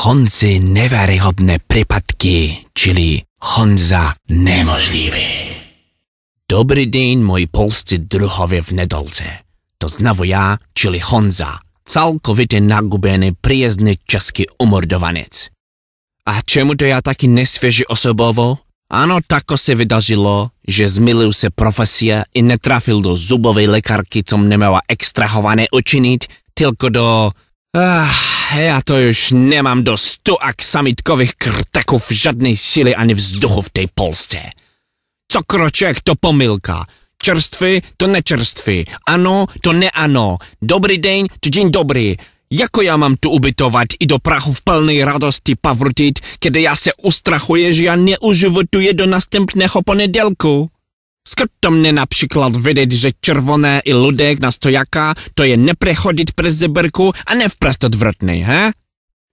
Honzy nevěryhodné případky, čili Honza nemožlivý. Dobrý den, moji polscy druhowie w nedolce. To znowu ja, czyli Honza, całkowity nagubiony, przyjezdny czeski umordowaniec. A czemu to ja taki nesvieži osobowo? Ano, tako se vydařilo, že zmilil se profesie i netrafil do zubowej lekarki, co miała ekstrahowane uczynić, tylko do... Ach, ja to już nie mam do stu aksamitkowych krteków żadnej siły ani vzduchu w tej Polsce. Co kroček, to pomylka. Čerstvý, to nečerstvý. Ano, to ne ano. Dobrý den, to dzień dobry. Jako ja mam tu ubytować i do prachu w pełnej radości powrócić, kiedy ja se ustrachuję, że ja nie używotuję do następnego poniedziałku? Skąd to mnie na przykład wiedzieć, że czerwone i ludek na stojaka to je neprechodzić przez zeberku, a nie wprost odwrotnej, he?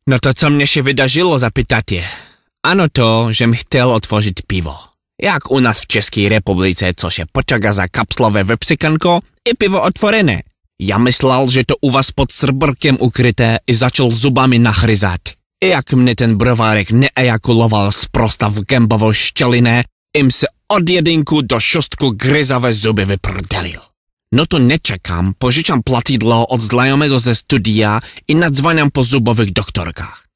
No to co mnie się wydarzyło, zapytacie? Ano to, żem chciał otworzyć piwo. Jak u nas w České republice, co się poczeka za kapslowe wypsykanko i piwo otworzone. Ja myślał, że to u was pod srbrkiem ukryte i zaczął zubami nachryzać. I jak mnie ten browarek nie ejakulował sprosta w gębową szczelinę, im se od jedynku do szóstku gryzawe zuby wyprdelił. No to nie czekam, pożyczam platidło od znajomego ze studia i nadzwaniam po zubowych doktorkach.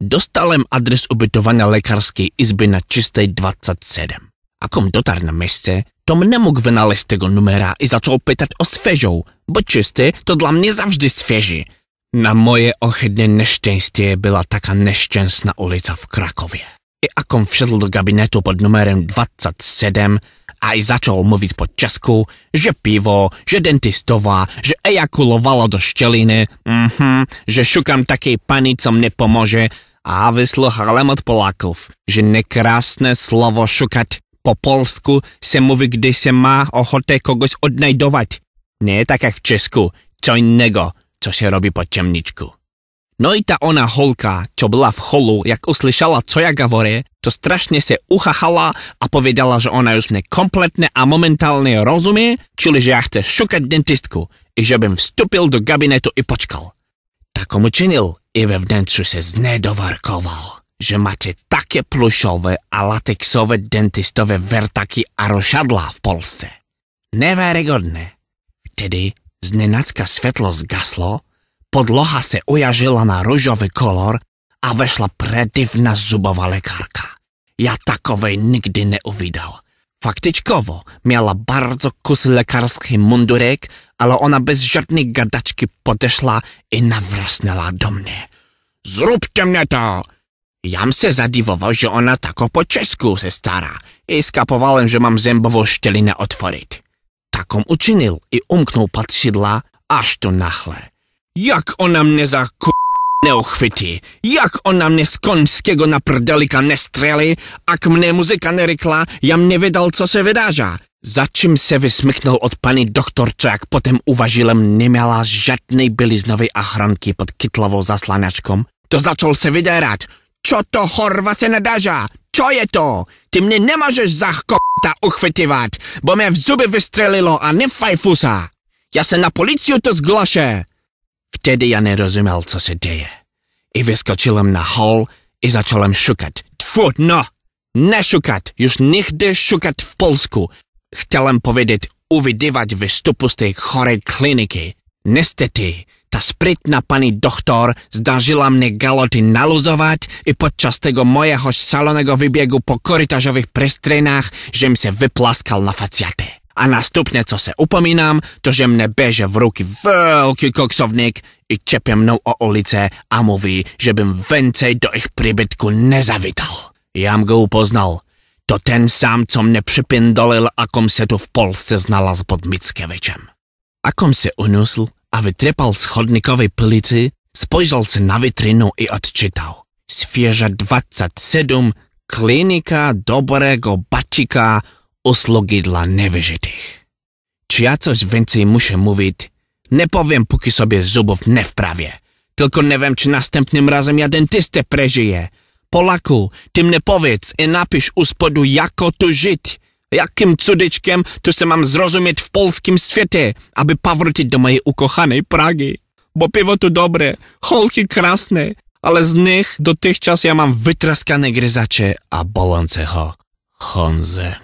Dostałem adres ubytowania lekarskiej izby na czystej 27. A kom dotarł na miejsce, to mnie mógł wynaleźć tego numera i zaczął pytać o świeżą, bo czysty to dla mnie zawsze świeży. Na moje ohydne nieszczęście była taka nieszczęsna ulica w Krakowie. I akom wszedł do gabinetu pod numerem 27, a i zaczął mówić po czesku, że piwo, że dentystowa, że ejakulowało do szczeliny, mhm, że szukam takiej pani, co mnie pomoże, a wysłuchałem od Polaków, że niekrasne słowo szukać po polsku se mówi, gdy się ma ochotę kogoś odnajdować. Nie tak jak w czesku, co innego, co się robi po ciemniczku. No i ta ona holka, co była w holu, jak usłyszała, co ja gaworę, to strasznie się uchachala a powiedziała, że ona już mnie kompletnie a momentalnie rozumie, czyli że ja chcę szukać dentystku i żebym wstąpił do gabinetu i poczkał. Takom uczynił i we wnętrzu się znedowarkował, że macie takie pluszowe a lateksowe dentystowe wertaki a rozsiadla w Polsce. Newiarygodne. Wtedy znenacka światło zgasło, podloha se ujażyła na różowy kolor, a weszła predywna zubowa lekarka. Ja takowej nigdy nie uwidał. Faktyczkowo miała bardzo kusy lekarski mundurek, ale ona bez żadnej gadaczki podeszła i nawrasnęła do mnie. Zróbcie mnie to! Jam se zadiwował, że ona tako po czesku se stara i skapowałem, że mam zębową szczelinę otworzyć. Taką uczynił i umknął pod sidla, aż tu nachle. Jak ona mnie za ku... nie uchwyci? Jak ona mnie z nie strzeli? Jak mnie muzyka nie rykla, jam nie wiedział, co się wydarza. Za czym se wysmyknął od pani doktor, co jak potem uważyłem, nie miała żadnej bieliznowej ochronki pod kitlową zaslanaczką, to zaczął se wydierać. Co to chorwa se nadarza? Co je to? Ty mnie nie możesz za k***ta uchwytywać, bo mnie w zuby wystrelilo, a nie fajfusa. Ja se na policję to zgłoszę. Wtedy ja nie rozumiał, co się dzieje. I wyskoczyłem na hol i zacząłem szukać. Tfu, no! Nie szukać, już nigdy szukać w Polsku. Chciałem powiedzieć, uwidywać wystupu z tej chorej kliniki. Niestety, ta sprytna pani doktor zdarzyła mnie galoty naluzować i podczas tego mojego szalonego wybiegu po korytarzowych prestrenach, żem się wyplaskał na facjatę. A następne, co se upominam, to że mnie bierze w ruki wielki koksownik i czepia mną o ulicę, a mówi, żebym więcej do ich przybytku nie zawitał. Jam go upoznał. To ten sam, co mnie przypindolił, akom se tu w Polsce znalazł pod Mickiewiczem. Akom se uniósł, a wytrypał z pylicy, spojrzał się na witrynu i odczytał. Świeża 27, klinika dobrego bacika, usługi dla niewyżytych. Czy ja coś więcej muszę mówić? Nie powiem, póki sobie zubów nie wprawię. Tylko nie wiem, czy następnym razem ja dentystę preżyję. Polaku, ty mnie powiedz i napisz u spodu, jako tu żyć. Jakim cudyczkiem tu se mam zrozumieć w polskim świecie, aby powrócić do mojej ukochanej Pragi. Bo piwo tu dobre, holki krasne, ale z nich dotychčas ja mám vytraskané gryzače a boląceho Honze.